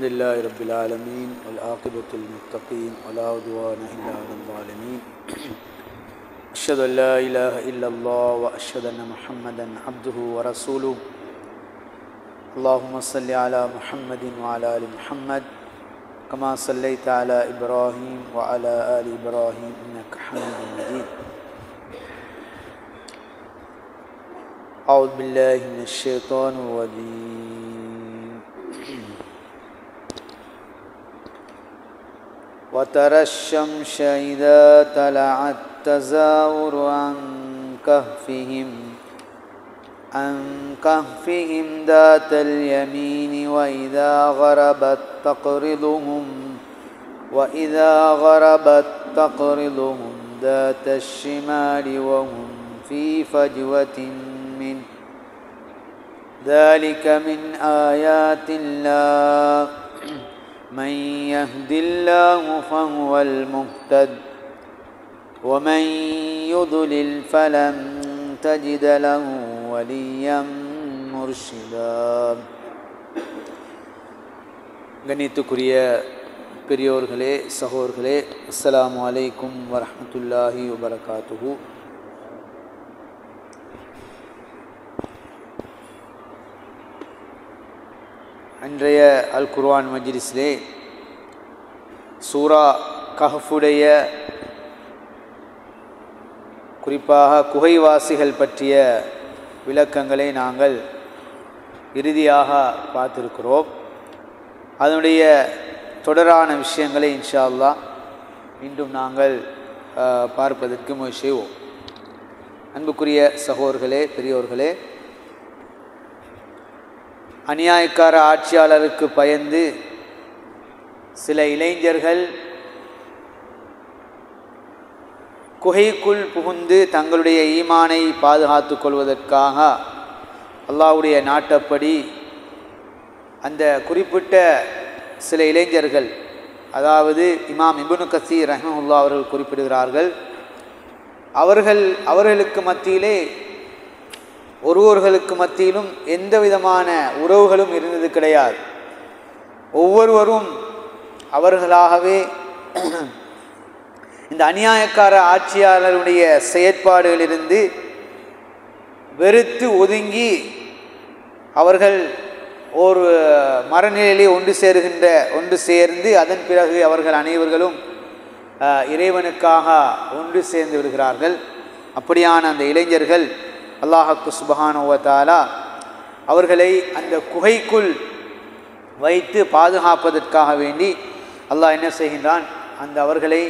الحمد لله رب العالمين والعاقبة للمتقين ولا عدوان إلا على الظالمين. أشهد أن لا إله إلا الله وأشهد أن محمدا عبده ورسوله. اللهم صل على محمد وعلى آل محمد كما صليت على إبراهيم وعلى آل إبراهيم إنك حميد مجيد. أعوذ بالله من الشيطان الرجيم. وترى الشمس إذا طلعت تزاور عن كهفهم عن كهفهم ذات اليمين وإذا غربت تقرضهم وإذا غربت تقرضهم ذات الشمال وهم في فجوة من ذلك من آيات الله. من يهد الله فهو المهتد ومن يضلل فلن تجد له وليا مرشدا கணித்துக்குரிய பெரியோர்களே சகோதர்களே அஸ்ஸலாமு அலைக்கும் வரஹ்மத்துல்லாஹி வபரகாத்துஹு அன்றைய அல் குர்வான் மஜ்லிஸிலே சூரா கஹஃபுடைய குறிப்பாக குகைவாசிகள் பற்றிய விளக்கங்களை நாங்கள் இறுதியாக பார்த்துருக்கிறோம். அதனுடைய தொடரான விஷயங்களை இன்ஷா அல்லா மீண்டும் நாங்கள் பார்ப்பதற்கு முயற்சிவோம் அன்புக்குரிய சகோதர்களே பெரியோர்களே அநியாயக்கார ஆட்சியாளருக்கு பயந்து சில இளைஞர்கள் குகைக்குள் புகுந்து தங்களுடைய ஈமானை பாதுகாத்து கொள்வதற்காக அல்லாவுடைய நாட்டப்படி அந்த குறிப்பிட்ட சில இளைஞர்கள் அதாவது இமாம் இபுனு கசீர் ரஹமுல்லா அவர்கள் குறிப்பிடுகிறார்கள் அவர்கள் அவர்களுக்கு மத்தியிலே ஒருவர்களுக்கு மத்தியிலும் எந்த விதமான உறவுகளும் இருந்தது கிடையாது. ஒவ்வொருவரும் அவர்களாகவே இந்த அநியாயக்கார ஆட்சியாளருடைய செயற்பாடுகளிலிருந்து வெறுத்து ஒதுங்கி அவர்கள் ஒரு மரநிலையிலே ஒன்று சேருகின்ற ஒன்று சேர்ந்து அதன் பிறகு அவர்கள் அனைவர்களும் இறைவனுக்காக ஒன்று சேர்ந்து விடுகிறார்கள். அப்படியான அந்த இளைஞர்கள் அல்லாஹக்கு சுபஹானோவத்தாலா அவர்களை அந்த குகைக்குள் வைத்து பாதுகாப்பதற்காக வேண்டி அல்லாஹ் என்ன செய்கின்றான்? அந்த அவர்களை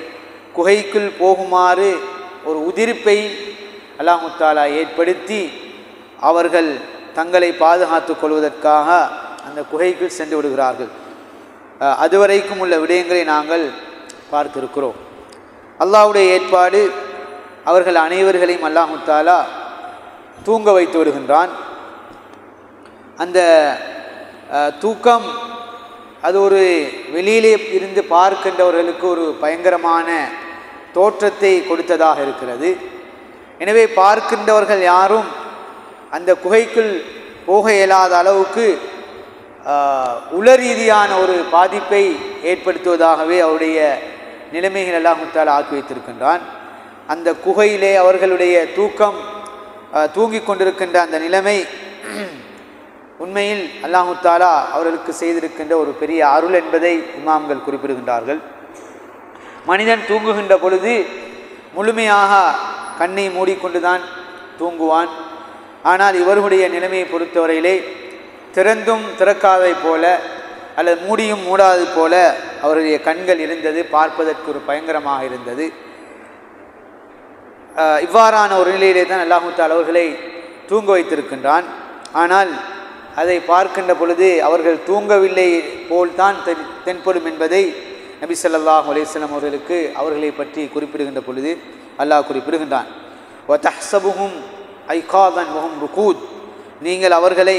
குகைக்குள் போகுமாறு ஒரு உதிர்ப்பை அல்லாஹுத்தாலா ஏற்படுத்தி அவர்கள் தங்களை பாதுகாத்துக் கொள்வதற்காக அந்த குகைக்குள் சென்று விடுகிறார்கள். அதுவரைக்கும் உள்ள விடயங்களை நாங்கள் பார்த்திருக்கிறோம். அல்லாஹ்வுடைய ஏற்பாடு அவர்கள் அனைவர்களையும் அல்லாஹுத்தாலா தூங்க வைத்து விடுகின்றான். அந்த தூக்கம் அது ஒரு வெளியிலே இருந்து பார்க்கின்றவர்களுக்கு ஒரு பயங்கரமான தோற்றத்தை கொடுத்ததாக இருக்கிறது. எனவே பார்க்கின்றவர்கள் யாரும் அந்த குகைக்குள் போக இயலாத அளவுக்கு ஆஹ், உள ரீதியான ஒரு பாதிப்பை ஏற்படுத்துவதாகவே அவருடைய நிலைமைகள் அல்லாஹுத்தால் ஆக்கி வைத்திருக்கின்றான். அந்த குகையிலே அவர்களுடைய தூக்கம் தூங்கிக் கொண்டிருக்கின்ற அந்த நிலைமை உண்மையில் அல்லாஹு தாலா அவர்களுக்கு செய்திருக்கின்ற ஒரு பெரிய அருள் என்பதை இமாம்கள் குறிப்பிடுகின்றார்கள். மனிதன் தூங்குகின்ற பொழுது முழுமையாக கண்ணை மூடிக்கொண்டுதான் தூங்குவான். ஆனால் இவர்களுடைய நிலைமையை பொறுத்தவரையிலே திறந்தும் திறக்காதை போல அல்லது மூடியும் மூடாது போல அவருடைய கண்கள் இருந்தது பார்ப்பதற்கு ஒரு பயங்கரமாக இருந்தது. இவ்வாறான ஒரு நிலையிலே தான் அல்லாஹூத்தால் அவர்களை தூங்க வைத்திருக்கின்றான். ஆனால் அதை பார்க்கின்ற பொழுது அவர்கள் தூங்கவில்லை போல்தான் தென் தென்படும் என்பதை நபி சொல்லாஹ் அலேஸ்லம் அவர்களுக்கு அவர்களை பற்றி குறிப்பிடுகின்ற பொழுது அல்லாஹ் குறிப்பிடுகின்றான். வதஹ்சபுஹும் ஐகாதன் முகம் ருகூத். நீங்கள் அவர்களை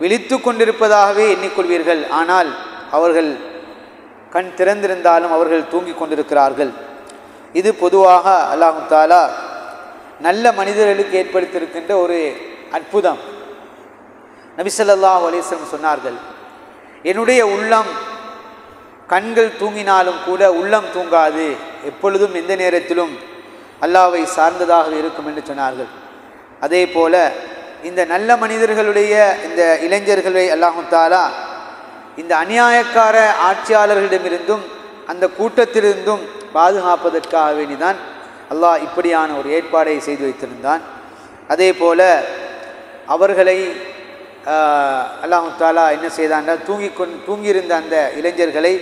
விழித்து கொண்டிருப்பதாகவே எண்ணிக்கொள்வீர்கள். ஆனால் அவர்கள் கண் திறந்திருந்தாலும் அவர்கள் தூங்கிக் கொண்டிருக்கிறார்கள். இது பொதுவாக அல்லாஹு தாலா நல்ல மனிதர்களுக்கு ஏற்படுத்தியிருக்கின்ற ஒரு அற்புதம். நபிசல்லா அலிஸ்லம் சொன்னார்கள் என்னுடைய உள்ளம் கண்கள் தூங்கினாலும் கூட உள்ளம் தூங்காது. எப்பொழுதும் எந்த நேரத்திலும் அல்லாவை சார்ந்ததாக இருக்கும் என்று சொன்னார்கள். அதே போல இந்த நல்ல மனிதர்களுடைய இந்த இளைஞர்களை அல்லாஹு தாலா இந்த அநியாயக்கார ஆட்சியாளர்களிடமிருந்தும் அந்த கூட்டத்திலிருந்தும் பாதுகாப்பதற்காக வேண்டிதான் அல்லாஹ் இப்படியான ஒரு ஏற்பாடை செய்து வைத்திருந்தான். அதே போல அவர்களை அல்லாஹு தாலா என்ன செய்தான்னா தூங்கி கொண் தூங்கியிருந்த அந்த இளைஞர்களை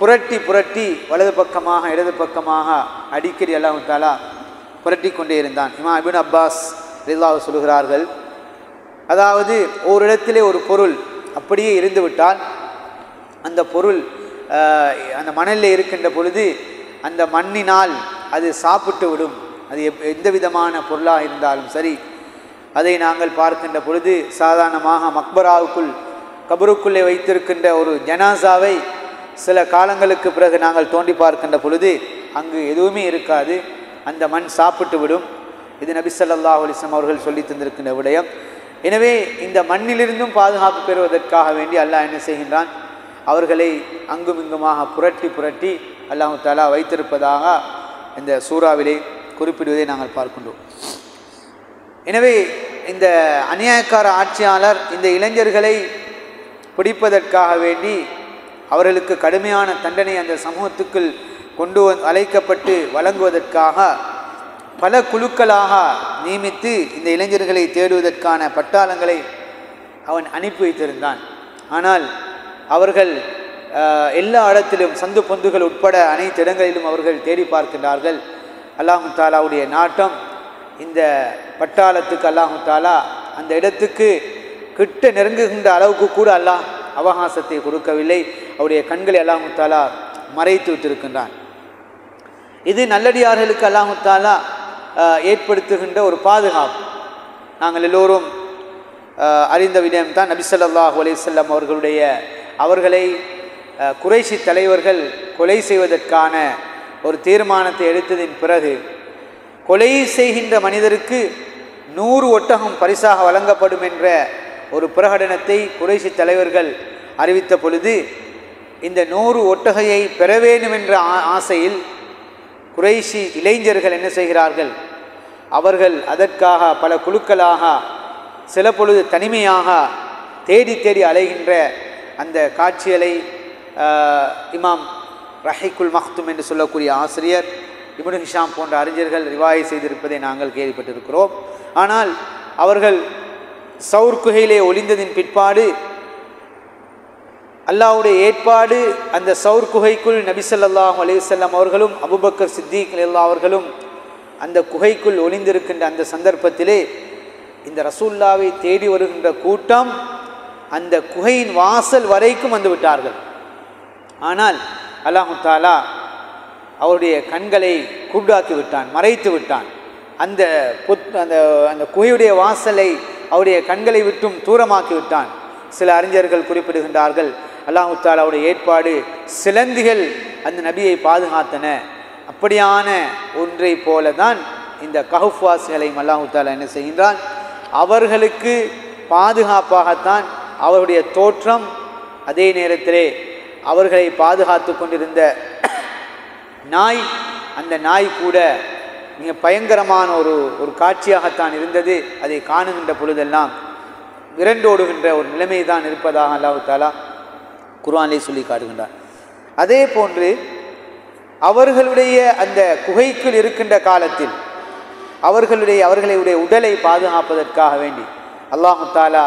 புரட்டி புரட்டி வலது பக்கமாக இடது பக்கமாக அடிக்கடி அல்லாஹு தாலா புரட்டி கொண்டே இருந்தான். இமா அபின் அப்பாஸ் ரில்லாஹ் சொல்கிறார்கள் அதாவது ஒரு இடத்திலே ஒரு பொருள் அப்படியே இருந்துவிட்டால் அந்த பொருள் அந்த மணலில் இருக்கின்ற பொழுது அந்த மண்ணினால் அது சாப்பிட்டு விடும். அது எப் எந்த விதமான பொருளாக இருந்தாலும் சரி. அதை நாங்கள் பார்க்கின்ற பொழுது சாதாரணமாக மக்பராவுக்குள் கபருக்குள்ளே வைத்திருக்கின்ற ஒரு ஜனாசாவை சில காலங்களுக்கு பிறகு நாங்கள் தோண்டி பார்க்கின்ற பொழுது அங்கு எதுவுமே இருக்காது. அந்த மண் சாப்பிட்டு விடும். இது நபிசல்லா ஸல்லல்லாஹு அவர்கள் சொல்லி தந்திருக்கின்ற விடயம். எனவே இந்த மண்ணிலிருந்தும் பாதுகாப்பு பெறுவதற்காக வேண்டி அல்லாஹ் என்ன செய்கின்றான்? அவர்களை அங்குமிங்குமாக புரட்டி புரட்டி அல்லாஹு தாலா வைத்திருப்பதாக இந்த சூறாவிலே குறிப்பிடுவதை நாங்கள் பார்க்கின்றோம். எனவே இந்த அநியாயக்கார ஆட்சியாளர் இந்த இளைஞர்களை பிடிப்பதற்காக வேண்டி அவர்களுக்கு கடுமையான தண்டனை அந்த சமூகத்துக்குள் கொண்டு வந் அழைக்கப்பட்டு வழங்குவதற்காக பல குழுக்களாக நியமித்து இந்த இளைஞர்களை தேடுவதற்கான பட்டாளங்களை அவன் அனுப்பி வைத்திருந்தான். ஆனால் அவர்கள் எல்லா இடத்திலும் சந்து பொந்துகள் உட்பட அனைத்து இடங்களிலும் அவர்கள் தேடி பார்க்கின்றார்கள். அல்லாஹு தாலாவுடைய நாட்டம் இந்த பட்டாளத்துக்கு அல்லாஹு தாலா அந்த இடத்துக்கு கிட்ட நெருங்குகின்ற அளவுக்கு கூட அல்லாஹ் அவகாசத்தை கொடுக்கவில்லை. அவருடைய கண்களை அல்லாஹு தாலா மறைத்து வைத்திருக்கின்றான். இது நல்லடியார்களுக்கு அல்லாஹு தாலா ஏற்படுத்துகின்ற ஒரு பாதுகாப்பு. நாங்கள் எல்லோரும் அறிந்த விடயம் தான் நபிசல்லாஹு அலையம் அவர்களுடைய அவர்களை குறைசி தலைவர்கள் கொலை செய்வதற்கான ஒரு தீர்மானத்தை எடுத்ததின் பிறகு கொலை செய்கின்ற மனிதருக்கு நூறு ஒட்டகம் பரிசாக வழங்கப்படும் என்ற ஒரு பிரகடனத்தை குறைசி தலைவர்கள் அறிவித்த பொழுது இந்த நூறு ஒட்டகையை பெற வேண்டும் என்ற ஆ- ஆசையில் குறைஷி இளைஞர்கள் என்ன செய்கிறார்கள்? அவர்கள் அதற்காக பல குழுக்களாக சில பொழுது தனிமையாக தேடி தேடி அலைகின்ற அந்த காட்சிகளை இமாம் ரஹிகுல் மஹ்தும் என்று சொல்லக்கூடிய ஆசிரியர் இப்னு ஹிஷாம் போன்ற அறிஞர்கள் ரிவாய் செய்திருப்பதை நாங்கள் கேள்விப்பட்டிருக்கிறோம். ஆனால் அவர்கள் சவுர் குகையிலே ஒளிந்ததின் பிற்பாடு அல்லாவுடைய ஏற்பாடு அந்த சவுர் குகைக்குள் நபிசல்லாஹ் அலையுசல்லாம் அவர்களும் அபுபக்கர் சித்திக் அல்லா அவர்களும் அந்த குகைக்குள் ஒளிந்திருக்கின்ற அந்த சந்தர்ப்பத்திலே இந்த ரசூல்லாவை தேடி வருகின்ற கூட்டம் அந்த குகையின் வாசல் வரைக்கும் வந்து விட்டார்கள் ஆனால் அல்லாஹு தாலா அவருடைய கண்களை குருடாக்கி விட்டான் மறைத்து விட்டான். அந்த புத் அந்த அந்த குகையுடைய வாசலை அவருடைய கண்களை விட்டும் தூரமாக்கி விட்டான். சில அறிஞர்கள் குறிப்பிடுகின்றார்கள் அல்லாஹு தாலாவுடைய ஏற்பாடு சிலந்திகள் அந்த நபியை பாதுகாத்தன. அப்படியான ஒன்றை போல தான் இந்த கஹுஃப்வாசிகளையும் அல்லாஹு தாலா என்ன செய்கின்றான்? அவர்களுக்கு பாதுகாப்பாகத்தான் அவருடைய தோற்றம் அதே நேரத்திலே அவர்களை பாதுகாத்து கொண்டிருந்த நாய் அந்த நாய் கூட மிக பயங்கரமான ஒரு ஒரு காட்சியாகத்தான் இருந்தது. அதை காணுகின்ற பொழுதெல்லாம் விரண்டோடுகின்ற ஒரு நிலைமை தான் இருப்பதாக அல்லாஹு தாலா குர்ஆனிலே சொல்லி காட்டுகின்றார் அதே போன்று அவர்களுடைய அந்த குகைக்குள் இருக்கின்ற காலத்தில் அவர்களுடைய அவர்களுடைய உடலை பாதுகாப்பதற்காக வேண்டி அல்லாஹு தாலா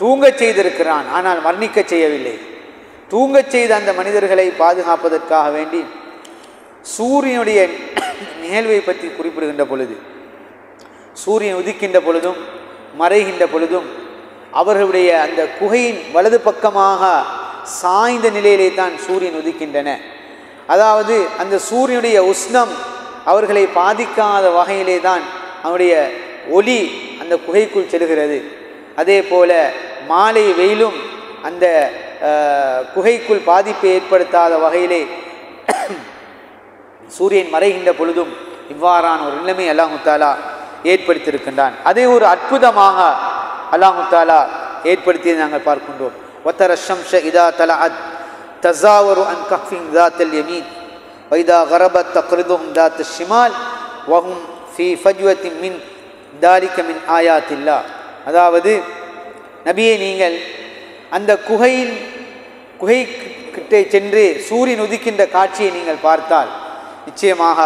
தூங்கச் செய்திருக்கிறான். ஆனால் மரணிக்கச் செய்யவில்லை. தூங்கச் செய்த அந்த மனிதர்களை பாதுகாப்பதற்காக வேண்டி சூரியனுடைய நிகழ்வை பற்றி குறிப்பிடுகின்ற பொழுது சூரியன் உதிக்கின்ற பொழுதும் மறைகின்ற பொழுதும் அவர்களுடைய அந்த குகையின் வலது பக்கமாக சாய்ந்த நிலையிலே தான் சூரியன் உதிக்கின்றன. அதாவது அந்த சூரியனுடைய உஷ்ணம் அவர்களை பாதிக்காத வகையிலே தான் அவனுடைய ஒளி அந்த குகைக்குள் செல்கிறது. அதே போல மாலை வெயிலும் அந்த குகைக்குள் பாதிப்பை ஏற்படுத்தாத வகையிலே சூரியன் மறைகின்ற பொழுதும் இவ்வாறான ஒரு நிலைமை அல்லாஹுத்தாலா ஏற்படுத்தியிருக்கின்றான். அதை ஒரு அற்புதமாக அல்லாஹுத்தாலா ஏற்படுத்தியதை நாங்கள் பார்க்கின்றோம். ஒத்தர ஷம்ஷ இதா தலா அத் தசாவரு அன் கஃபிங் தாத்தல் யமீத் வைதா கரபத் தக்ருதும் தாத் ஷிமால். வஹும் ஃபி ஃபஜ்வத்தி மின் தாலிக்க மின் ஆயாத்தில்லா. அதாவது நபியை நீங்கள் அந்த குகையின் குகை கிட்டே சென்று சூரியன் உதிக்கின்ற காட்சியை நீங்கள் பார்த்தால் நிச்சயமாக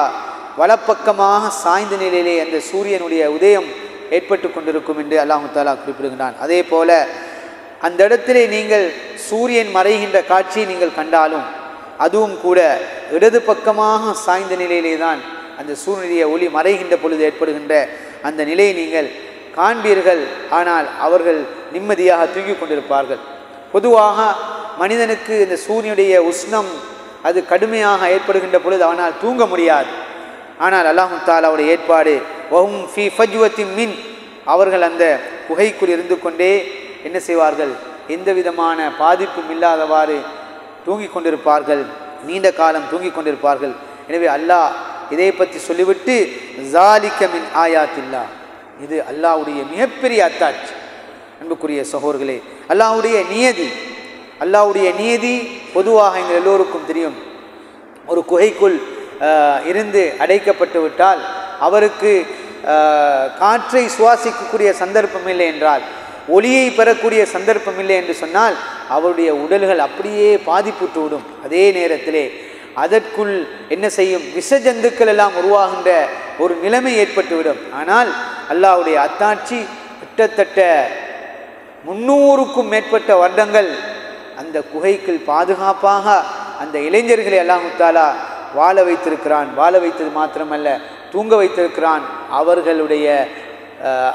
வலப்பக்கமாக சாய்ந்த நிலையிலே அந்த சூரியனுடைய உதயம் ஏற்பட்டு கொண்டிருக்கும் என்று அல்லாஹு தாலா குறிப்பிடுகிறான் அதே போல அந்த இடத்திலே நீங்கள் சூரியன் மறைகின்ற காட்சியை நீங்கள் கண்டாலும் அதுவும் கூட இடது பக்கமாக சாய்ந்த நிலையிலே தான் அந்த சூரியனுடைய ஒளி மறைகின்ற பொழுது ஏற்படுகின்ற அந்த நிலையை நீங்கள் காண்பீர்கள். ஆனால் அவர்கள் நிம்மதியாக தூங்கிக் கொண்டிருப்பார்கள். பொதுவாக மனிதனுக்கு இந்த சூரியனுடைய உஷ்ணம் அது கடுமையாக ஏற்படுகின்ற பொழுது அவனால் தூங்க முடியாது. ஆனால் அல்லாஹு தாலாவுடைய ஏற்பாடு வஹும் ஃபி ஃபஜ்வத்தி மின் அவர்கள் அந்த குகைக்குள் இருந்து கொண்டே என்ன செய்வார்கள்? எந்த விதமான பாதிப்பும் இல்லாதவாறு தூங்கிக் கொண்டிருப்பார்கள். நீண்ட காலம் தூங்கிக் கொண்டிருப்பார்கள். எனவே அல்லாஹ் இதை பற்றி சொல்லிவிட்டு ஜாலிக்க மின் ஆயாத்தில்லா. இது அல்லாஹ்வுடைய மிகப்பெரிய அத்தாட்சி. அன்புக்குரிய சகோதர்களே அல்லாவுடைய நியதி அல்லாஹ்வுடைய நியதி பொதுவாக எங்கள் எல்லோருக்கும் தெரியும். ஒரு குகைக்குள் இருந்து அடைக்கப்பட்டு விட்டால் அவருக்கு காற்றை சுவாசிக்கக்கூடிய சந்தர்ப்பம் இல்லை என்றால் ஒளியை பெறக்கூடிய சந்தர்ப்பம் இல்லை என்று சொன்னால் அவருடைய உடல்கள் அப்படியே பாதிப்புற்று விடும். அதே நேரத்திலே அதற்குள் என்ன செய்யும்? விஷ ஜந்துக்கள் எல்லாம் உருவாகின்ற ஒரு நிலைமை ஏற்பட்டுவிடும். ஆனால் அல்லாஹ்வுடைய அத்தாட்சி கிட்டத்தட்ட முன்னூறுக்கும் மேற்பட்ட வருடங்கள் அந்த குகைக்குள் பாதுகாப்பாக அந்த இளைஞர்களை அல்லாஹுத்தாலா வாழ வைத்திருக்கிறான். வாழ வைத்தது மாத்திரமல்ல தூங்க வைத்திருக்கிறான். அவர்களுடைய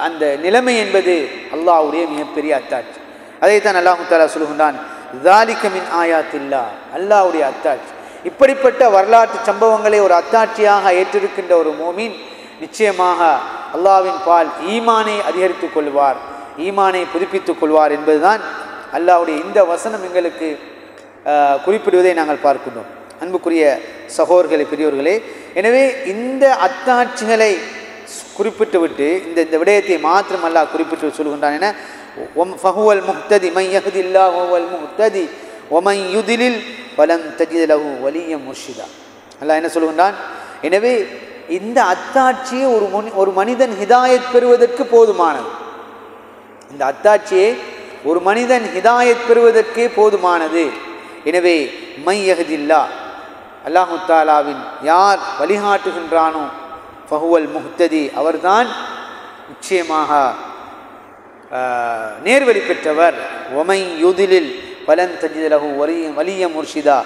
அந்த நிலைமை என்பது அல்லாஹ்வுடைய மிகப்பெரிய அத்தாட்சி. அதைத்தான் அல்லாஹு தாலா சொல்லுகின்றான் தாலிக்க ஆயாத்தில்லா. அல்லாஹ்வுடைய அத்தாட்சி. இப்படிப்பட்ட வரலாற்று சம்பவங்களை ஒரு அத்தாட்சியாக ஏற்றிருக்கின்ற ஒரு மோமின் நிச்சயமாக அல்லாஹ்வின் பால் ஈமானை அதிகரித்துக் கொள்வார். ஈமானை புதுப்பித்துக் கொள்வார் என்பதுதான் அல்லாஹ்வுடைய இந்த வசனம் எங்களுக்கு குறிப்பிடுவதை நாங்கள் பார்க்கின்றோம். அன்புக்குரிய சகோதர்களை பெரியோர்களே எனவே இந்த அத்தாட்சிகளை குறிப்பிட்டுவிட்டு இந்த இந்த விடயத்தை மாத்திரம் அல்லாஹ் குறிப்பிட்டு சொல்கின்றான் என ஒம் ஃபஹுவல் முஹ்ததி மை யஹ்தில்லா ஹுவல் முஹ்ததி ஒமை யுதிலில் பலம் தஜிதலகு வலிய முர்ஷிதா. அல்லாஹ் என்ன சொல்கின்றான்? எனவே இந்த அத்தாட்சியை ஒரு முனி ஒரு மனிதன் ஹிதாயத் பெறுவதற்கு போதுமானது. இந்த அத்தாட்சியே ஒரு மனிதன் ஹிதாயத் பெறுவதற்கே போதுமானது. எனவே மையகதில்லா அல்லாஹு தாலாவின் யார் வழிகாட்டுகின்றானோ ஃபஹுவல் முஹ்ததி அவர்தான் நிச்சயமாக நேர்வழி பெற்றவர். ஒமை யுதிலில் பலன் தஞ்சிதலகு வலிய வலிய முர்ஷிதா.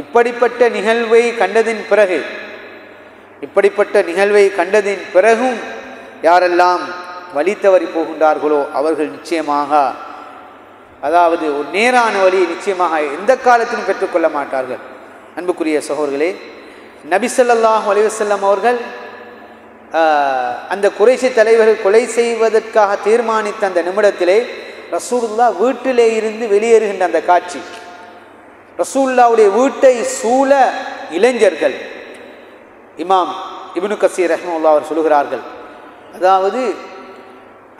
இப்படிப்பட்ட நிகழ்வை கண்டதின் பிறகு இப்படிப்பட்ட நிகழ்வை கண்டதின் பிறகும் யாரெல்லாம் வழி தவறி போகின்றார்களோ அவர்கள் நிச்சயமாக அதாவது ஒரு நேரான வழியை நிச்சயமாக எந்த காலத்திலும் பெற்றுக்கொள்ள மாட்டார்கள். அன்புக்குரிய சகோதர்களே நபிசல்லாஹ் ஸல்லல்லாஹு அவர்கள் அந்த குறைசி தலைவர்கள் கொலை செய்வதற்காக தீர்மானித்த அந்த நிமிடத்திலே ரசூல்லா வீட்டிலே இருந்து வெளியேறுகின்ற அந்த காட்சி. ரசூல்லாவுடைய வீட்டை சூழ இளைஞர்கள் இமாம் இபுனு கசீர் ரஹ்மத்துல்லாஹ் அவர் சொல்லுகிறார்கள். அதாவது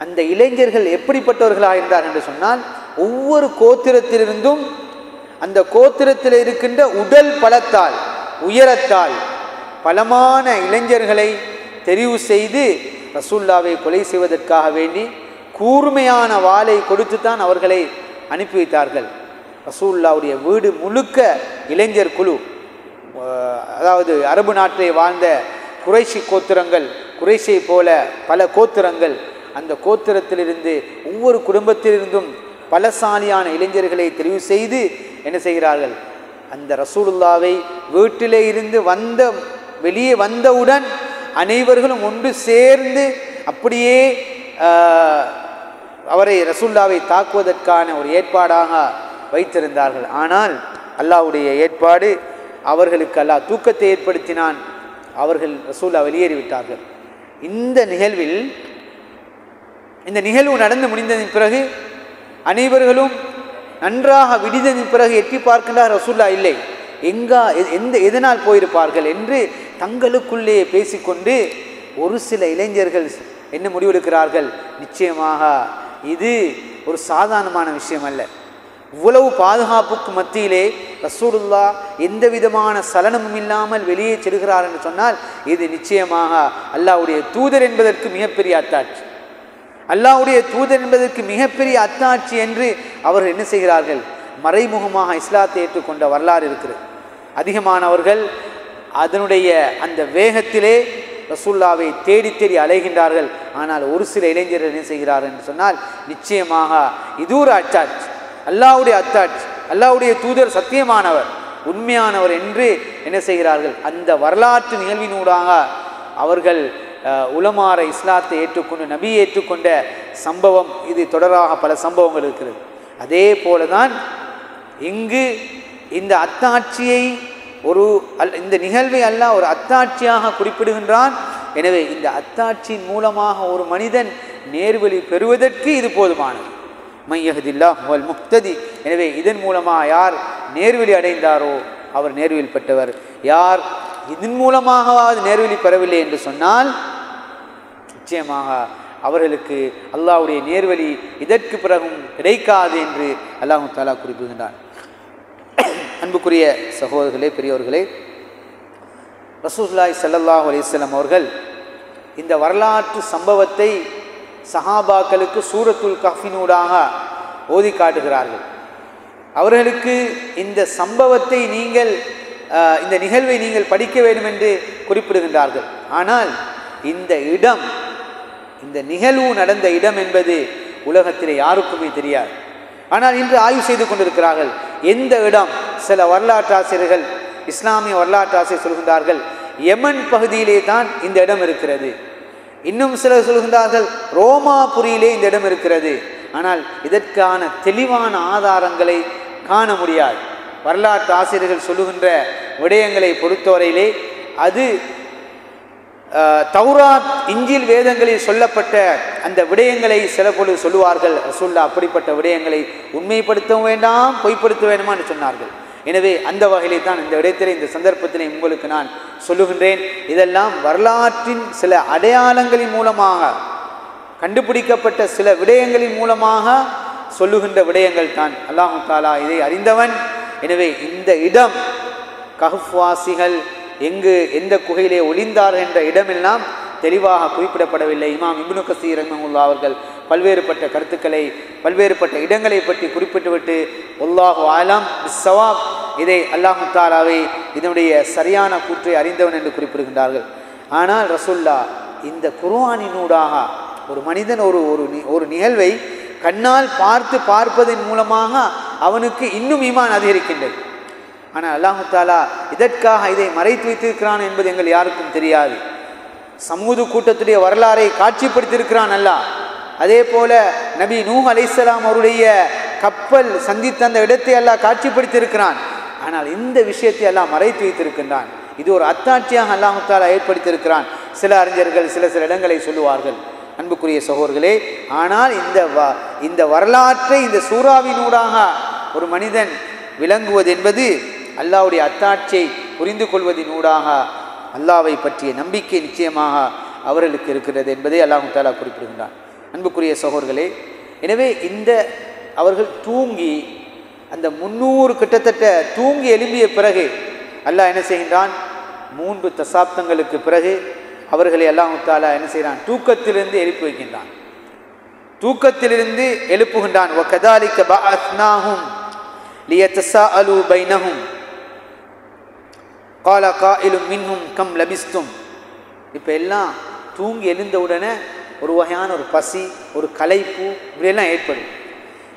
அந்த இளைஞர்கள் எப்படிப்பட்டவர்களாக இருந்தார் என்று சொன்னால் ஒவ்வொரு கோத்திரத்திலிருந்தும் அந்த கோத்திரத்தில் இருக்கின்ற உடல் பலத்தால் உயரத்தால் பலமான இளைஞர்களை தெரிவு செய்து ரசூல்லாவை கொலை செய்வதற்காக வேண்டி கூர்மையான வாளை கொடுத்து தான் அவர்களை அனுப்பி வைத்தார்கள். ரசூல்லாவுடைய வீடு முழுக்க இளைஞர் குழு. அதாவது அரபு நாட்டை வாழ்ந்த குறைஷி கோத்திரங்கள் குறைஷை போல பல கோத்திரங்கள் அந்த கோத்திரத்திலிருந்து ஒவ்வொரு குடும்பத்திலிருந்தும் பலசாலியான இளைஞர்களை தெரிவு செய்து என்ன செய்கிறார்கள்? அந்த ரசூலுல்லாவை வீட்டிலே இருந்து வந்த வெளியே வந்தவுடன் அனைவர்களும் ஒன்று சேர்ந்து அப்படியே அவரை ரசூல்லாவை தாக்குவதற்கான ஒரு ஏற்பாடாக வைத்திருந்தார்கள். ஆனால் அல்லாவுடைய ஏற்பாடு அவர்களுக்கு அல்லாஹ் தூக்கத்தை ஏற்படுத்தினான். அவர்கள் ரசூல்லா வெளியேறிவிட்டார்கள். இந்த நிகழ்வில் இந்த நிகழ்வு நடந்து முடிந்ததின் பிறகு அனைவர்களும் நன்றாக விடிந்ததின் பிறகு எட்டி பார்க்கின்றார் ரசூல்லா இல்லை எங்கா எ- எந்த எதனால் போயிருப்பார்கள் என்று தங்களுக்குள்ளே பேசிக்கொண்டு ஒரு சில இளைஞர்கள் என்ன முடிவெடுக்கிறார்கள்? நிச்சயமாக இது ஒரு சாதாரணமான விஷயம் அல்ல இவ்வளவு பாதுகாப்புக்கு மத்தியிலே ரசூலுல்லா எந்த விதமான சலனமும் இல்லாமல் வெளியே செல்கிறார் என்று சொன்னால் இது நிச்சயமாக அல்லாவுடைய தூதர் என்பதற்கு மிகப்பெரிய அத்தாட்சி. அல்லாவுடைய தூதர் என்பதற்கு மிகப்பெரிய அத்தாட்சி என்று அவர்கள் என்ன செய்கிறார்கள்? மறைமுகமாக இஸ்லாத்தை ஏற்றுக்கொண்ட வரலாறு இருக்கிறது. அதிகமானவர்கள் அதனுடைய அந்த வேகத்திலே ரசூல்லாவை தேடி தேடி அலைகின்றார்கள். ஆனால் ஒரு சில இளைஞர்கள் என்ன செய்கிறார்கள் என்று சொன்னால் நிச்சயமாக இது ஒரு அச்சாட்சி அல்லாஹ்வுடைய அத்தாட்சி. அல்லாவுடைய தூதர் சத்தியமானவர். உண்மையானவர் என்று என்ன செய்கிறார்கள்? அந்த வரலாற்று நிகழ்வினூடாக அவர்கள் அஹ், உலமாற இஸ்லாத்தை ஏற்றுக்கொண்டு நபி ஏற்றுக்கொண்ட சம்பவம் இது தொடராக பல சம்பவங்கள் இருக்கிறது. அதே போல தான் இங்கு இந்த அத்தாட்சியை ஒரு அல் இந்த நிகழ்வை அல்ல ஒரு அத்தாட்சியாக குறிப்பிடுகின்றான். எனவே இந்த அத்தாட்சியின் மூலமாக ஒரு மனிதன் நேர்வழி பெறுவதற்கு இது போதுமானது. மையஹதில்லா வல் முக்ததி எனவே இதன் மூலமாக யார் நேர்வழி அடைந்தாரோ அவர் நேர்வழி பெற்றவர். யார் இதன் மூலமாகவாவது நேர்வழி பெறவில்லை என்று சொன்னால் நிச்சயமாக அவர்களுக்கு அல்லாவுடைய நேர்வழி இதற்கு பிறகும் கிடைக்காது என்று அல்லாஹு தாலா குறிப்பிடுகின்றான். அன்புக்குரிய சகோதரர்களே பெரியவர்களே ரசூல்லாய் ஸல்லல்லாஹு அலைஹி அவர்கள் இந்த வரலாற்று சம்பவத்தை சஹாபாக்களுக்கு சூரத்துல் கஃபினூடாக ஓதி காட்டுகிறார்கள். அவர்களுக்கு இந்த சம்பவத்தை நீங்கள் இந்த நிகழ்வை நீங்கள் படிக்க வேண்டும் என்று குறிப்பிடுகின்றார்கள். ஆனால் இந்த இடம் இந்த நிகழ்வு நடந்த இடம் என்பது உலகத்திலே யாருக்குமே தெரியாது. ஆனால் இன்று ஆய்வு செய்து கொண்டிருக்கிறார்கள் எந்த இடம் சில வரலாற்றாசிரியர்கள் இஸ்லாமிய வரலாற்றாசிரியர் சொல்கின்றார்கள் யமன் பகுதியிலே தான் இந்த இடம் இருக்கிறது. இன்னும் சிலர் சொல்கின்றார்கள் ரோமாபுரியிலே இந்த இடம் இருக்கிறது. ஆனால் இதற்கான தெளிவான ஆதாரங்களை காண முடியாது. வரலாற்று ஆசிரியர்கள் சொல்லுகின்ற விடயங்களை பொறுத்தவரையிலே அது தௌராத் இஞ்சில் வேதங்களில் சொல்லப்பட்ட அந்த விடயங்களை சில பொழுது சொல்லுவார்கள். ரசூல்லா அப்படிப்பட்ட விடயங்களை உண்மைப்படுத்தவும் வேண்டாம் பொய்ப்படுத்த வேண்டுமா சொன்னார்கள். எனவே அந்த வகையிலே தான் இந்த இடத்திலே இந்த சந்தர்ப்பத்தினை உங்களுக்கு நான் சொல்லுகின்றேன். இதெல்லாம் வரலாற்றின் சில அடையாளங்களின் மூலமாக கண்டுபிடிக்கப்பட்ட சில விடயங்களின் மூலமாக சொல்லுகின்ற விடயங்கள் தான். அல்லாஹு தாலா இதை அறிந்தவன். எனவே இந்த இடம் கஹ்வாசிகள் எங்கு எந்த குகையிலே ஒளிந்தார்கள் என்ற இடமெல்லாம் தெளிவாக குறிப்பிடப்படவில்லை. இமாம் இப்னு கசீர் ரஹமுல்லா அவர்கள் பல்வேறுபட்ட கருத்துக்களை பல்வேறுபட்ட இடங்களை பற்றி குறிப்பிட்டுவிட்டு ஒல்லாஹு ஆலாம் சவாப் இதை அல்லாஹு தாலாவை இதனுடைய சரியான கூற்றை அறிந்தவன் என்று குறிப்பிடுகின்றார்கள். ஆனால் ரசுல்லா இந்த குர்ஆனினூடாக ஒரு மனிதன் ஒரு ஒரு நி- ஒரு நிகழ்வை கண்ணால் பார்த்து பார்ப்பதன் மூலமாக அவனுக்கு இன்னும் ஈமான் அதிகரிக்கின்றது. ஆனால் அல்லாஹு தாலா இதற்காக இதை மறைத்து வைத்திருக்கிறான் என்பது எங்கள் யாருக்கும் தெரியாது. சமூது கூட்டத்துடைய வரலாறை காட்சிப்படுத்தியிருக்கிறான் அல்லாஹ் அதே போல நபி நூஹ் அலைஹிஸ்ஸலாம் அவருடைய கப்பல் சந்தித்த அந்த இடத்தை எல்லாம் காட்சிப்படுத்தியிருக்கிறான். ஆனால் இந்த விஷயத்தை எல்லாம் மறைத்து வைத்திருக்கின்றான். இது ஒரு அத்தாட்சியாக அல்லாஹு ஏற்படுத்தியிருக்கிறான். சில அறிஞர்கள் சில சில இடங்களை சொல்லுவார்கள். அன்புக்குரிய சகோதர்களே ஆனால் இந்த வ- இந்த வரலாற்றை இந்த சூறாவினூடாக ஒரு மனிதன் விளங்குவது என்பது அல்லாவுடைய அத்தாட்சியை புரிந்து கொள்வதினூடாக அல்லாவை பற்றிய நம்பிக்கை நிச்சயமாக அவர்களுக்கு இருக்கிறது என்பதை அல்லாஹு தாலா குறிப்பிடுகின்றான். அன்புக்குரிய சகோர்களே எனவே இந்த அவர்கள் தூங்கி அந்த முன்னூறு கிட்டத்தட்ட தூங்கி எழும்பிய பிறகு அல்லாஹ் என்ன செய்கின்றான்? மூன்று தசாப்தங்களுக்கு பிறகு அவர்களை அல்லாஹு தாலா என்ன செய்கிறான்? தூக்கத்திலிருந்து எழுப்பி வைக்கின்றான். தூக்கத்திலிருந்து எழுப்புகின்றான். காலா கா இலும் மின்னும் கம் லபிஸ்தும் இப்போ எல்லாம் தூங்கி எழுந்த உடனே ஒரு வகையான ஒரு பசி ஒரு கலைப்பு இப்படியெல்லாம் ஏற்படும்.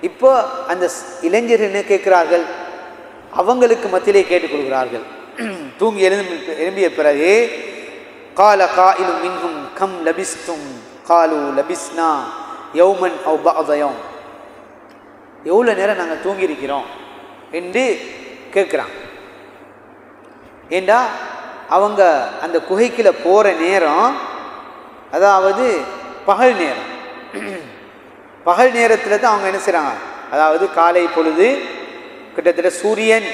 இப்போ அந்த இளைஞர் என்ன கேட்கிறார்கள்? அவங்களுக்கு மத்தியிலே கேட்டுக்கொள்கிறார்கள் தூங்கி எழுந்து எழும்பிய பிறகு கால காயிலும் மின்கும் கம் லபிஸ்தும் காலு லபிஸ்னா யௌமன் அவ் பதயம் எவ்வளோ நேரம் நாங்கள் தூங்கியிருக்கிறோம்? என்று கேட்குறான். ஏண்டா? அவங்க அந்த குகைக்கில் போகிற நேரம் அதாவது பகல் நேரம். பகல் நேரத்தில் தான் அவங்க என்ன செய்கிறாங்க அதாவது காலை பொழுது கிட்டத்தட்ட சூரியன்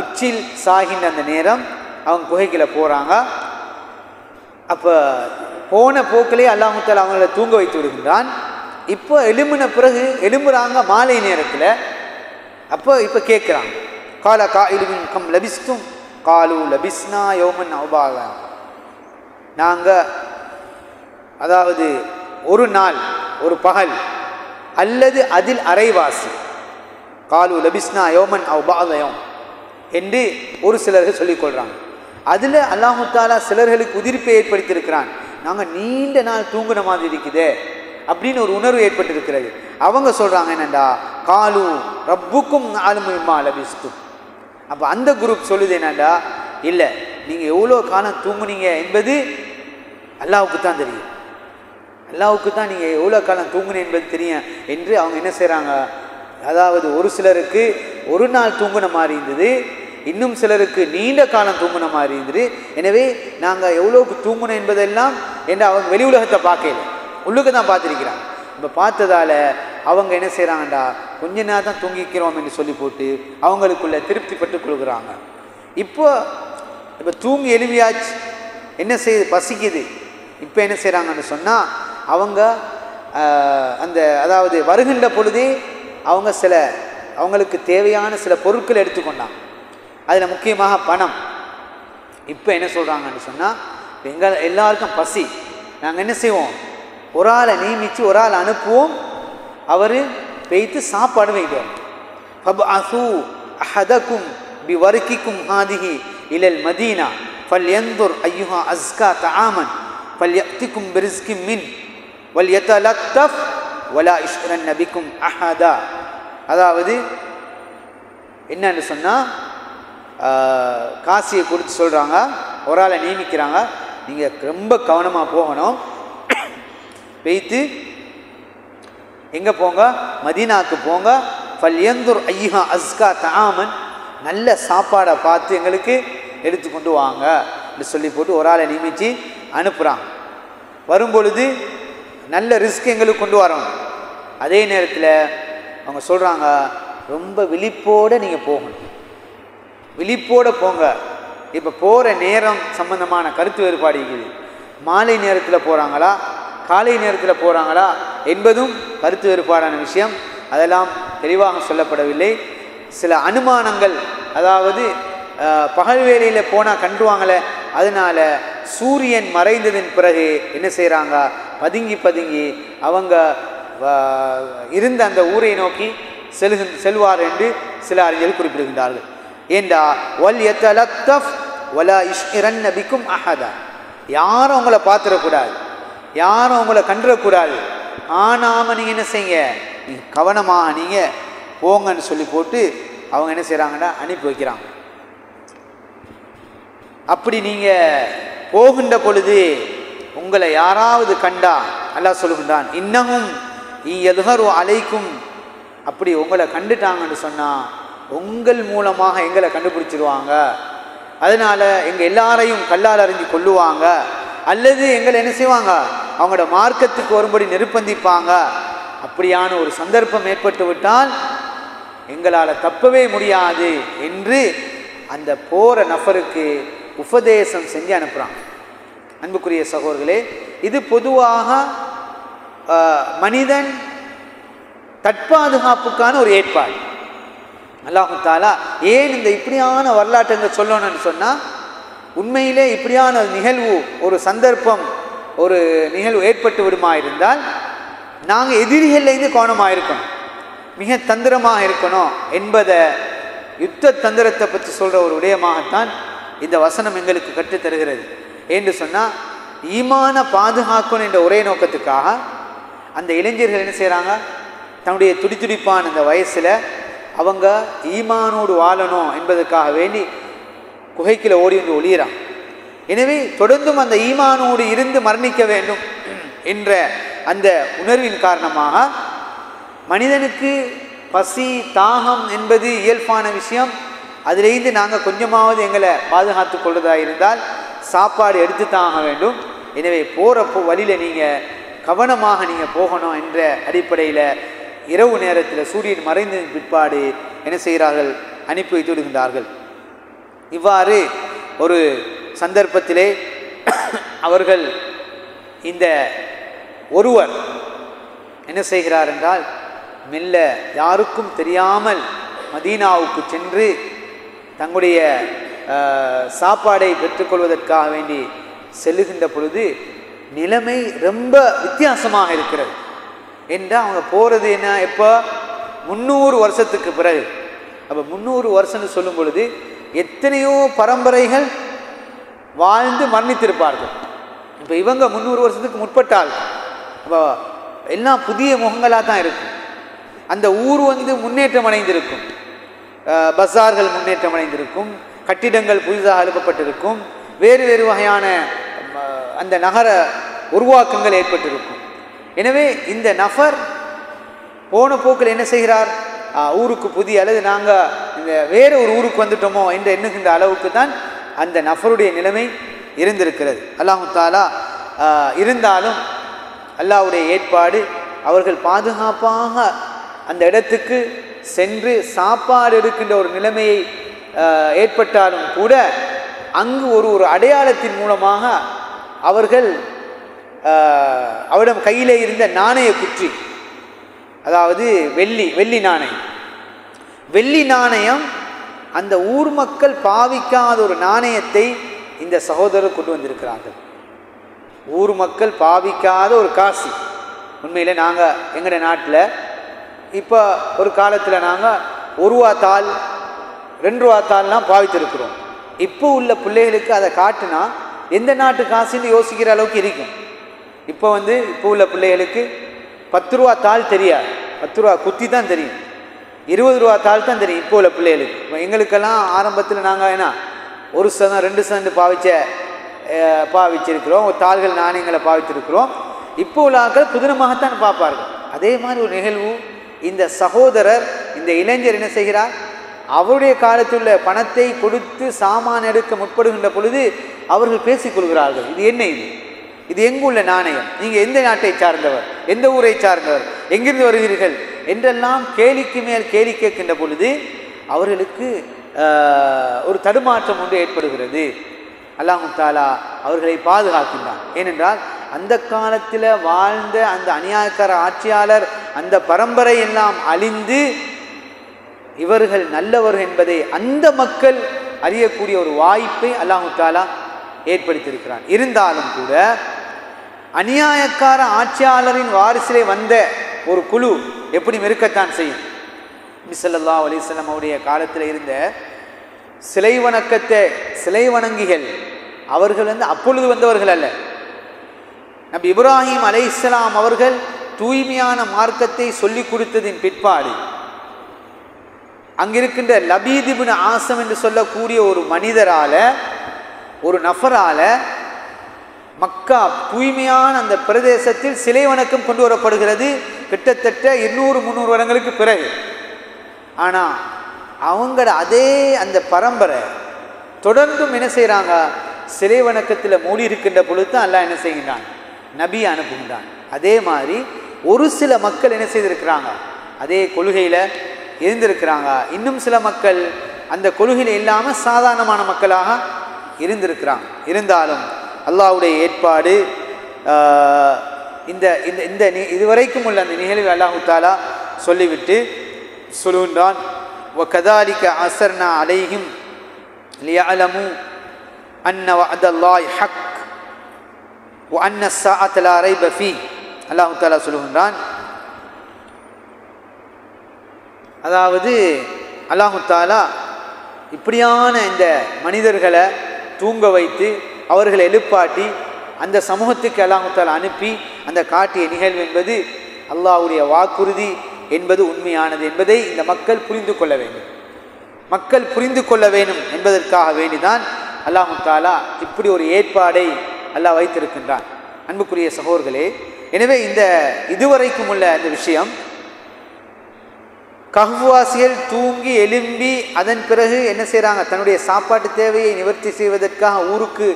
உச்சில் சாகின்ற அந்த நேரம் அவங்க குகைக்கில் போகிறாங்க அப்போ போன போக்கிலே அல்லாஹுத்தால் அவங்கள தூங்க வைத்து விடுகின்றான். இப்போ எலும்பின பிறகு எலும்புறாங்க மாலை நேரத்தில். அப்போ இப்போ கேட்குறாங்க கால கா இலுமின் கம் லபிஸ்தும் காலு லபிஸ்னா யோமன் அவுபாக நாங்கள் அதாவது ஒரு நாள் ஒரு பகல் அல்லது அதில் அரைவாசி. காலு லபிஸ்னா யோமன் அவுபாதயம் என்று ஒரு சிலர்கள் சொல்லிக் கொள்கிறாங்க அதில் அல்லாஹாலா சிலர்களுக்கு உதிர்ப்பை ஏற்படுத்தியிருக்கிறான். நாங்கள் நீண்ட நாள் தூங்குன மாதிரி இருக்குதே அப்படின்னு ஒரு உணர்வு ஏற்பட்டிருக்கிறது. அவங்க சொல்கிறாங்க என்னண்டா? காலு ரப்புக்கும் ஆளுமையுமா லபிஸ்தும். அப்போ அந்த குரூப் சொல்லுது என்னண்டா இல்லை நீங்கள் எவ்வளோ காலம் தூங்குனீங்க என்பது அல்லாவுக்கு தான் தெரியும். அல்லாவுக்கு தான் நீங்கள் எவ்வளோ காலம் தூங்குனீங்க என்பது தெரியும் என்று அவங்க என்ன செய்கிறாங்க அதாவது ஒரு சிலருக்கு ஒரு நாள் தூங்குன மாதிரி இருந்தது இன்னும் சிலருக்கு நீண்ட காலம் தூங்குன மாதிரி இருந்தது. எனவே நாங்கள் எவ்வளோக்கு தூங்கணும் என்பதெல்லாம் என்று அவங்க வெளி உலகத்தை பார்க்கல. உள்ளுக்கு தான் பார்த்துருக்கிறாங்க. இப்போ பார்த்ததால அவங்க என்ன செய்கிறாங்கடா கொஞ்ச நேரம் தான் தூங்கிக்கிறோம் என்று சொல்லி போட்டு அவங்களுக்குள்ளே திருப்தி பட்டுக் கொள்கிறாங்க. இப்போ இப்போ தூங்கி எளிமையாச்சு என்ன செய்யுது பசிக்குது. இப்போ என்ன செய்கிறாங்கன்னு சொன்னால் அவங்க அந்த அதாவது வருகின்ற பொழுதே அவங்க சில அவங்களுக்கு தேவையான சில பொருட்கள் எடுத்துக்கொண்டாங்க. அதில் முக்கியமாக பணம். இப்போ என்ன சொல்கிறாங்கன்னு சொன்னால் எங்கள் எல்லாருக்கும் பசி. நாங்கள் என்ன செய்வோம்? ஒரு ஆளை நியமித்து ஒரு ஆள் அனுப்புவோம். அவர் வைத்து சாப்பாடு வைக்கிறோம் ஃபப் அசூ அஹதக்கும் பி வர்க்கிக்கும் ஹாதிஹி இலல் மதீனா ஃபல் எந்துர் ஐயுஹா அஸ்கா தஆமன் ஃபல் யக்திக்கும் பிரிஸ்கிம் மின் வல் யதலத்தஃப் வலா இஷ்ரன் நபிக்கும் அஹதா. அதாவது என்னன்னு சொன்னால் காசியை கொடுத்து சொல்கிறாங்க ஒரு ஆளை நியமிக்கிறாங்க நீங்கள் ரொம்ப கவனமாக போகணும். வைத்து எங்கே போங்க? மதீனாக்கு போங்க. பல்யந்தூர் ஐயா அஸ்கா தாமன் நல்ல சாப்பாடை பார்த்து எங்களுக்கு எடுத்து கொண்டு வாங்க என்று சொல்லி போட்டு ஒரு ஆளை நியமித்து அனுப்புகிறாங்க வரும்பொழுது நல்ல ரிஸ்க் எங்களுக்கு கொண்டு வரணும் அதே நேரத்தில் அவங்க சொல்கிறாங்க ரொம்ப விழிப்போடு நீங்கள் போகணும். விழிப்போடு போங்க. இப்போ போகிற நேரம் சம்பந்தமான கருத்து வேறுபாடு இருக்குது. மாலை நேரத்தில் போகிறாங்களா காலை நேரத்தில் போகிறாங்களா என்பதும் கருத்து வேறுபாடான விஷயம். அதெல்லாம் தெளிவாக சொல்லப்படவில்லை. சில அனுமானங்கள் அதாவது பகல் வேலையில் போனால் கண்டுவாங்களே அதனால் சூரியன் மறைந்ததின் பிறகு என்ன செய்கிறாங்க பதுங்கி பதுங்கி அவங்க இருந்த அந்த ஊரை நோக்கி செல்கு செல்வார் என்று சில அறிஞர்கள் குறிப்பிடுகின்றார்கள். ஏண்டா? வல் எத்தலத்தஃப் வலா இஷ்இரன் நபிக்கும் அஹதா. யாரும் அவங்கள பார்த்துடக்கூடாது. யாரும் உங்களை கண்டுடக்கூடாது ஆனாம நீங்கள் என்ன செய்யுங்க? நீங்க கவனமாக நீங்கள் போங்கன்னு சொல்லி போட்டு அவங்க என்ன செய்கிறாங்கன்னா அனுப்பி வைக்கிறாங்க. அப்படி நீங்கள் போகின்ற பொழுது உங்களை யாராவது கண்டா அல்லாஹ் சொல்லுகின்றான் இன்னமும் எதுகரு அலைக்கும். அப்படி உங்களை கண்டுட்டாங்கன்னு சொன்னால் உங்கள் மூலமாக எங்களை கண்டுபிடிச்சிருவாங்க. அதனால் எங்கள் எல்லாரையும் கல்லால் அறிஞ்சு கொள்ளுவாங்க அல்லது எங்களை என்ன செய்வாங்க? அவங்களோட மார்க்கத்துக்கு வரும்படி நிர்பந்திப்பாங்க அப்படியான ஒரு சந்தர்ப்பம் ஏற்பட்டு விட்டால் எங்களால் தப்பவே முடியாது என்று அந்த போகிற நபருக்கு உபதேசம் செஞ்சு அனுப்புகிறாங்க அன்புக்குரிய சகோதர்களே இது பொதுவாக மனிதன் தற்பாதுகாப்புக்கான ஒரு ஏற்பாடு. அல்லாஹு தாலா ஏன் இந்த இப்படியான வரலாற்றுங்க சொல்லணும்னு சொன்னால் உண்மையிலே இப்படியான நிகழ்வு ஒரு சந்தர்ப்பம் ஒரு நிகழ்வு ஏற்பட்டு விடுமா இருந்தால் நாங்கள் எதிரிகள்லேருந்து கோணமாக இருக்கணும் மிக தந்திரமாக இருக்கணும் என்பதை யுத்த தந்திரத்தை பற்றி சொல்கிற ஒரு விடயமாகத்தான் இந்த வசனம் எங்களுக்கு கற்றுத்தருகிறது. என்று சொன்னால் ஈமான பாதுகாக்கணும் என்ற ஒரே நோக்கத்துக்காக அந்த இளைஞர்கள் என்ன செய்கிறாங்க தன்னுடைய துடிதுடிப்பான இந்த வயசில் அவங்க ஈமானோடு வாழணும் என்பதற்காக வேண்டி குகைக்குள்ள ஓடி வந்து ஒளியிறான். எனவே தொடர்ந்தும் அந்த ஈமானோடு இருந்து மரணிக்க வேண்டும் என்ற அந்த உணர்வின் காரணமாக மனிதனுக்கு பசி தாகம் என்பது இயல்பான விஷயம். அதிலிருந்து நாங்கள் கொஞ்சமாவது எங்களை பாதுகாத்து கொள்வதாக இருந்தால் சாப்பாடு எடுத்து தான் ஆக வேண்டும். எனவே போகிறப்போ வழியில் நீங்கள் கவனமாக நீங்கள் போகணும் என்ற அடிப்படையில் இரவு நேரத்தில் சூரியன் மறைந்ததின் பிற்பாடு என்ன செய்கிறார்கள்? அனுப்பி வைத்து விடுகின்றார்கள். இவ்வாறு ஒரு சந்தர்ப்பத்திலே அவர்கள் இந்த ஒருவர் என்ன செய்கிறார் என்றால் மெல்ல யாருக்கும் தெரியாமல் மதீனாவுக்கு சென்று தங்களுடைய சாப்பாடை பெற்றுக்கொள்வதற்காக வேண்டி செல்லுகின்ற பொழுது நிலைமை ரொம்ப வித்தியாசமாக இருக்கிறது. என்றால் அவங்க போகிறது என்ன? எப்போ? முந்நூறு வருஷத்துக்கு பிறகு. அப்போ முந்நூறு வருஷம்னு சொல்லும் பொழுது எத்தனையோ பரம்பரைகள் வாழ்ந்து மரணித்திருப்பார்கள். இப்போ இவங்க முந்நூறு வருஷத்துக்கு முற்பட்டால் இப்போ எல்லாம் புதிய முகங்களாக தான் இருக்கும். அந்த ஊர் வந்து முன்னேற்றம் அடைந்திருக்கும். பஸார்கள் முன்னேற்றம் அடைந்திருக்கும். கட்டிடங்கள் புதிதாக எழுப்பப்பட்டிருக்கும் வேறு வேறு வகையான அந்த நகர உருவாக்கங்கள் ஏற்பட்டிருக்கும். எனவே இந்த நபர் போன போக்கில் என்ன செய்கிறார்? ஊருக்கு புதிய அல்லது நாங்கள் இந்த வேறு ஒரு ஊருக்கு வந்துட்டோமோ என்று எண்ணுகின்ற அளவுக்கு தான் அந்த நபருடைய நிலைமை இருந்திருக்கிறது. அல்லாஹு தாலா இருந்தாலும் அல்லாவுடைய ஏற்பாடு அவர்கள் பாதுகாப்பாக அந்த இடத்துக்கு சென்று சாப்பாடு எடுக்கின்ற ஒரு நிலைமையை ஏற்பட்டாலும் கூட அங்கு ஒரு ஒரு அடையாளத்தின் மூலமாக அவர்கள் அவரிடம் கையிலே இருந்த நாணய குற்றி அதாவது வெள்ளி வெள்ளி நாணயம். வெள்ளி நாணயம் அந்த ஊர் மக்கள் பாவிக்காத ஒரு நாணயத்தை இந்த சகோதரர் கொண்டு வந்திருக்கிறார்கள். ஊர் மக்கள் பாவிக்காத ஒரு காசு. உண்மையில் நாங்கள் எங்களுடைய நாட்டில் இப்போ ஒரு காலத்தில் நாங்கள் ஒரு ரூபா தாள் ரெண்டு ரூபா தாள்லாம் பாவித்திருக்கிறோம். இப்போ உள்ள பிள்ளைகளுக்கு அதை காட்டுனா எந்த நாட்டு காசுன்னு யோசிக்கிற அளவுக்கு இருக்கும். இப்போ வந்து இப்போ உள்ள பிள்ளைகளுக்கு பத்து ரூபா தாள் தெரியாது பத்து ரூபா குத்தி தான் தெரியும். இருபது ரூபா தாள் தான் தெரியும் இப்போ உள்ள பிள்ளைகளுக்கு. இப்போ எங்களுக்கெல்லாம் ஆரம்பத்தில் நாங்கள் என்ன ஒரு சதம் ரெண்டு சதம் பாவிச்ச பாவிச்சிருக்கிறோம். தாள்கள் நாணயங்களை பாவிச்சிருக்கிறோம் இப்போ உள்ள ஆட்கள் புதினமாகத்தான் பார்ப்பார்கள். அதே மாதிரி ஒரு நிகழ்வு இந்த சகோதரர் இந்த இளைஞர் என்ன செய்கிறார்? அவருடைய காலத்தில் உள்ள பணத்தை கொடுத்து சாமான் எடுக்க முற்படுகின்ற பொழுது அவர்கள் பேசிக்கொள்கிறார்கள் இது என்ன இது? இது எங்குள்ள நாணயம்? நீங்கள் எந்த நாட்டை சார்ந்தவர்? எந்த ஊரை சார்ந்தவர்? எங்கிருந்து வருகிறீர்கள்? என்றெல்லாம் கேலிக்கு மேல் கேலி கேட்கின்ற பொழுது அவர்களுக்கு ஒரு தடுமாற்றம் ஒன்று ஏற்படுகிறது. அல்லாஹு தாலா அவர்களை பாதுகாக்கின்றான். ஏனென்றால் அந்த காலத்தில் வாழ்ந்த அந்த அநியாயக்கார ஆட்சியாளர் அந்த பரம்பரை எல்லாம் அழிந்து இவர்கள் நல்லவர்கள் என்பதை அந்த மக்கள் அறியக்கூடிய ஒரு வாய்ப்பை அல்லாஹு தாலா ஏற்படுத்தியிருக்கிறான். இருந்தாலும் கூட அநியாயக்கார ஆட்சியாளரின் வாரிசிலே வந்த ஒரு குழு எப்படி மெருக்கத்தான் செய்யும்? மிசல்லா அலிஸ்லாம் அவருடைய காலத்தில் இருந்த சிலை வணக்கத்தை சிலை வணங்கிகள் அவர்கள் வந்து அப்பொழுது வந்தவர்கள் அல்ல. நபி இப்ராஹிம் அலை இஸ்லாம் அவர்கள் தூய்மையான மார்க்கத்தை சொல்லிக் கொடுத்ததின் பிற்பாடு அங்கிருக்கின்ற லபீதிபின் ஆசம் என்று சொல்லக்கூடிய ஒரு மனிதரால ஒரு நபரால மக்கா தூய்மையான அந்த பிரதேசத்தில் சிலை வணக்கம் கொண்டு வரப்படுகிறது. கிட்டத்தட்ட இருநூறு முந்நூறு வருடங்களுக்கு பிறகு. ஆனால் அவங்கள அதே அந்த பரம்பரை தொடர்ந்தும் என்ன செய்கிறாங்க சிலை வணக்கத்தில் மூடி இருக்கின்ற பொழுது தான் என்ன செய்கின்றான்? நபி அனுப்புகின்றான். அதே மாதிரி ஒரு சில மக்கள் என்ன செய்திருக்கிறாங்க? அதே கொள்கையில் இருந்திருக்கிறாங்க. இன்னும் சில மக்கள் அந்த கொள்கையில் இல்லாமல் சாதாரணமான மக்களாக இருந்திருக்கிறாங்க. இருந்தாலும் அல்லாவுடைய ஏற்பாடு இந்த இந்த இந்த இதுவரைக்கும் உள்ள அந்த நிகழ்வு அல்லாஹு தாலா சொல்லிவிட்டு சொல்லுகின்றான் ஒ கதாரிக்க அசர்னா அலையும் லியலமு அன்ன அதல்லாய் ஹக் ஒ அன்ன சா அத்தலா அரை பஃபி அல்லாஹு தாலா சொல்லுகின்றான். அதாவது அல்லாஹு தாலா இப்படியான இந்த மனிதர்களை தூங்க வைத்து அவர்களை எழுப்பாட்டி அந்த சமூகத்துக்கு அல்லாஹு அனுப்பி அந்த காட்டிய நிகழ்வு என்பது அல்லாஹ்வுடைய வாக்குறுதி என்பது உண்மையானது என்பதை இந்த மக்கள் புரிந்து கொள்ள வேண்டும். மக்கள் புரிந்து கொள்ள வேண்டும் என்பதற்காக வேண்டிதான் அல்லாஹு தாலா இப்படி ஒரு ஏற்பாடை அல்லாஹ் வைத்திருக்கின்றான். அன்புக்குரிய சகோதர்களே எனவே இந்த இதுவரைக்கும் உள்ள இந்த விஷயம் கஹ்வாசிகள் தூங்கி எழும்பி அதன் பிறகு என்ன செய்கிறாங்க தன்னுடைய சாப்பாட்டு தேவையை நிவர்த்தி செய்வதற்காக ஊருக்கு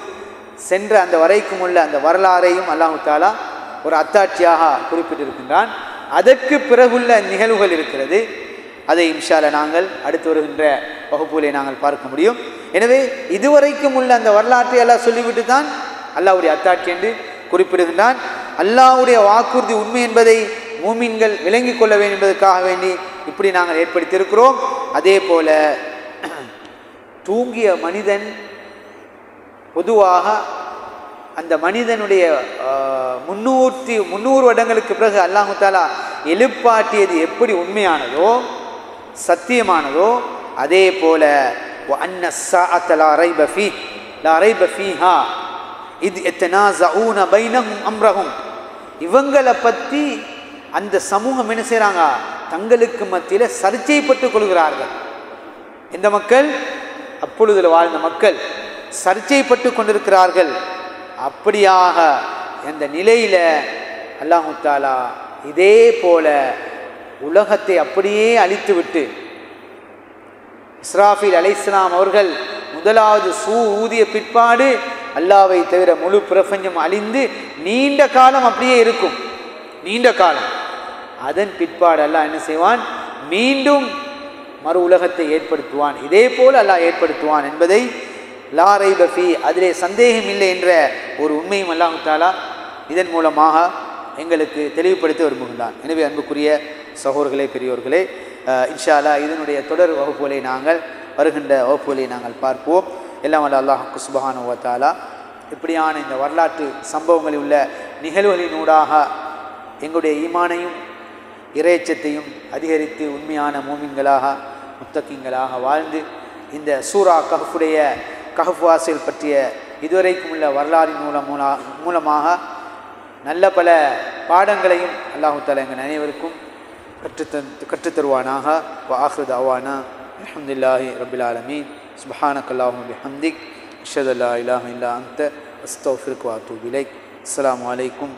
சென்ற அந்த வரைக்கும் உள்ள அந்த வரலாறையும் அல்லாஹு தாலா ஒரு அத்தாட்சியாக குறிப்பிட்டிருக்கின்றான். அதற்கு பிறகுள்ள நிகழ்வுகள் இருக்கிறது. அதை இன்ஷால நாங்கள் அடுத்து வருகின்ற வகுப்புகளை நாங்கள் பார்க்க முடியும். எனவே இதுவரைக்கும் உள்ள அந்த வரலாற்றை எல்லாம் சொல்லிவிட்டு தான் அல்லாஹ்வுடைய அத்தாட்சி என்று குறிப்பிடுகின்றான். அல்லாவுடைய வாக்குறுதி உண்மை என்பதை மூமின்கள் விளங்கி கொள்ள வேண்டும் என்பதற்காக வேண்டி இப்படி நாங்கள் ஏற்படுத்தியிருக்கிறோம். அதே போல தூங்கிய மனிதன் பொதுவாக அந்த மனிதனுடைய முன்னூற்றி முன்னூறு வருடங்களுக்கு பிறகு அல்லாஹாலா எழுப்பாட்டியது எப்படி உண்மையானதோ சத்தியமானதோ அதே போல அன்ன லாரை பஃபி லாரை பஃபீஹா இது எத்தனா ஜவுன பைனகும் அம்ரகும் இவங்களை பற்றி அந்த சமூகம் என்ன செய்கிறாங்க தங்களுக்கு மத்தியில் சர்ச்சைப்பட்டுக் கொள்கிறார்கள். இந்த மக்கள்? அப்பொழுதில் வாழ்ந்த மக்கள் சர்ச்சைப்பட்டு கொண்டிருக்கிறார்கள். அப்படியாக அந்த நிலையில் அல்லாஹு தாலா இதே போல உலகத்தை அப்படியே அழித்துவிட்டு இஸ்ராஃபில் அலைஸ்லாம் அவர்கள் முதலாவது சூ ஊதிய பிற்பாடு அல்லாவை தவிர முழு பிரபஞ்சம் அழிந்து நீண்ட காலம் அப்படியே இருக்கும். நீண்ட காலம். அதன் பிற்பாடு அல்லாஹ் என்ன செய்வான்? மீண்டும் மறு உலகத்தை ஏற்படுத்துவான். இதே போல் அல்லாஹ் ஏற்படுத்துவான் என்பதை லாரை பஃபி அதிலே சந்தேகம் இல்லை என்ற ஒரு உண்மையும் அல்லாஹு தாலா இதன் மூலமாக எங்களுக்கு தெளிவுபடுத்த விரும்புகின்றான். எனவே அன்புக்குரிய சகோதரர்களே பெரியோர்களே இன்ஷாலா இன்ஷா அல்லாஹ் இதனுடைய தொடர் வகுப்புகளை நாங்கள் வருகின்ற வகுப்புகளை நாங்கள் பார்ப்போம். எல்லாம் வல்ல அல்லாஹ் குஸ்பஹான் ஓத்தாலா இப்படியான இந்த வரலாற்று சம்பவங்களில் உள்ள நிகழ்வுகளினூடாக எங்களுடைய ஈமானையும் இறைச்சத்தையும் அதிகரித்து உண்மையான மூமிங்களாக முத்தக்கிங்களாக வாழ்ந்து இந்த சூரா கஹஃபுடைய கஹஃப்வாசல் பற்றிய இதுவரைக்கும் உள்ள வரலாறின் மூலம் மூலா மூலமாக நல்ல பல பாடங்களையும் அல்லாஹு எங்கள் அனைவருக்கும் கற்றுத்தன் கற்றுத்தருவானாக வாஹ்ருத் அவானா அஹமதுல்லாஹி ரபில் ஆலமீன். ஹம்திக் அல்லாஹும் பிஹம்திக் அல்லா இலாஹ இல்லா அந்த அஸ்தக்ஃபிருக்க வ அத்தூபு இலைக். அஸ்ஸலாமு அலைக்கும்